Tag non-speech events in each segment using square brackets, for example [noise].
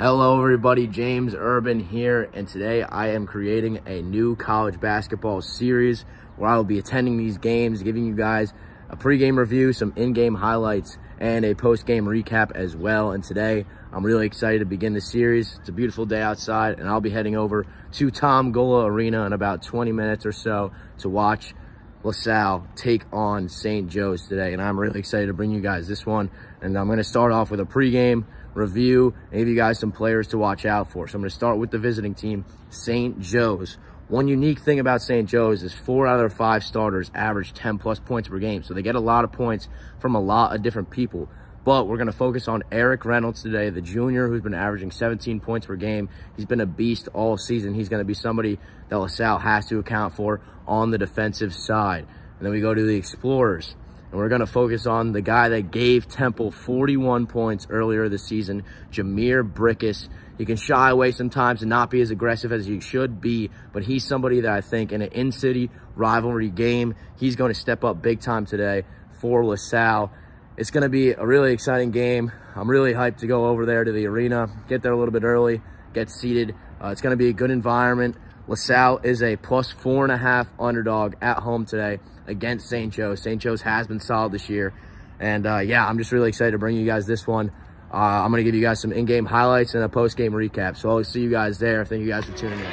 Hello everybody, James Urban here, and today I am creating a new college basketball series where I will be attending these games, giving you guys a pregame review, some in-game highlights, and a post-game recap as well. And today, I'm really excited to begin the series. It's a beautiful day outside, and I'll be heading over to Tom Gola Arena in about 20 minutes or so to watch LaSalle take on St. Joe's today. And I'm really excited to bring you guys this one. And I'm going to start off with a pregame review and give you guys some players to watch out for. So I'm going to start with the visiting team, St. Joe's. One unique thing about St. Joe's is four out of five starters average 10 plus points per game. So they get a lot of points from a lot of different people. But we're going to focus on Erik Reynolds today, the junior who's been averaging 17 points per game. He's been a beast all season. He's going to be somebody that LaSalle has to account for on the defensive side. And then we go to the Explorers. And we're going to focus on the guy that gave Temple 41 points earlier this season, Jhamir Brickus. He can shy away sometimes and not be as aggressive as he should be, but he's somebody that I think in an in-city rivalry game, he's going to step up big time today for LaSalle. It's going to be a really exciting game. I'm really hyped to go over there to the arena, get there a little bit early, get seated. Uh, it's going to be a good environment. LaSalle is a plus four and a half underdog at home today against St. Joe's. St. Joe's has been solid this year. And uh, yeah, I'm just really excited to bring you guys this one. Uh, I'm going to give you guys some in-game highlights and a post-game recap. So I'll see you guys there. Thank you guys for tuning in.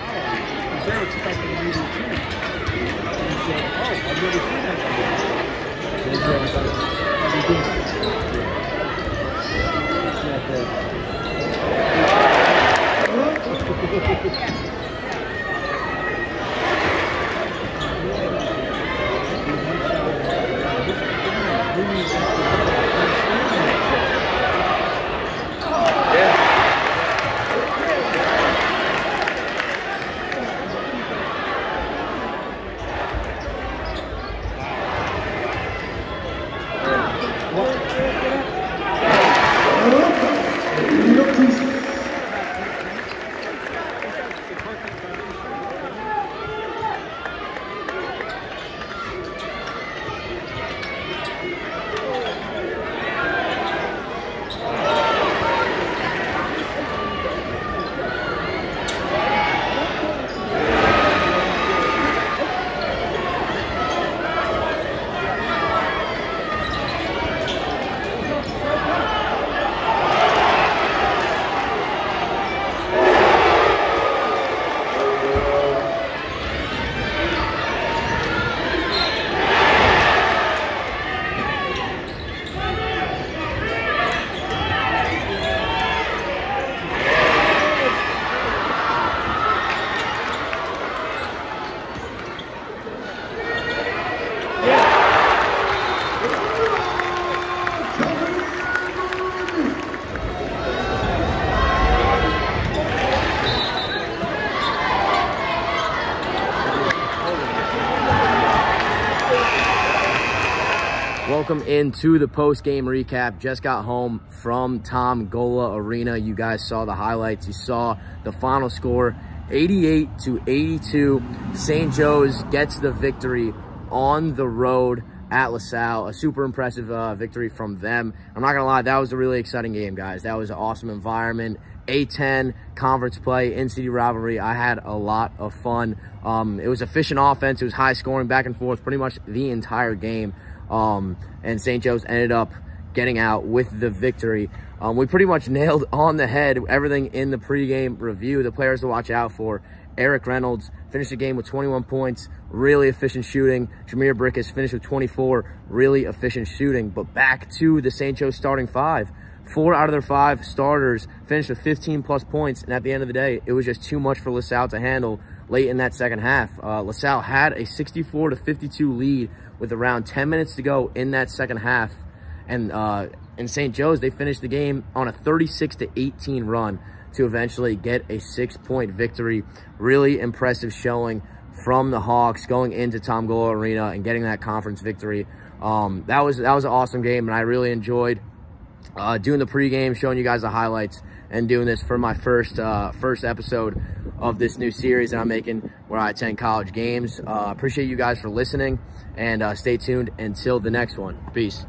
Thank you. Welcome into the post-game recap. Just got home from Tom Gola Arena. You guys saw the highlights. You saw the final score, 88 to 82. St. Joe's gets the victory on the road at LaSalle. A super impressive uh, victory from them. I'm not going to lie, that was a really exciting game, guys. That was an awesome environment. A10 conference play, in-city rivalry. I had a lot of fun. Um, it was efficient offense. It was high scoring, back and forth, pretty much the entire game. Um, and St. Joe's ended up getting out with the victory. Um, we pretty much [laughs] nailed on the head everything in the pregame review, the players to watch out for. Erik Reynolds finished the game with 21 points, really efficient shooting. Jhamir Brickus finished with 24, really efficient shooting. But back to the St. Joe's starting five. Four out of their five starters finished with 15 plus points. And at the end of the day, it was just too much for LaSalle to handle late in that second half. Uh, LaSalle had a 64 to 52 lead with around 10 minutes to go in that second half. And uh, in St. Joe's, they finished the game on a 36 to 18 run to eventually get a six point victory. Really impressive showing from the Hawks going into Tom Gola Arena and getting that conference victory. Um, that was that was an awesome game, and I really enjoyed uh, doing the pregame, showing you guys the highlights, and doing this for my first uh, first episode of this new series that I'm making where I attend college games. Uh, appreciate you guys for listening, and uh, stay tuned until the next one. Peace.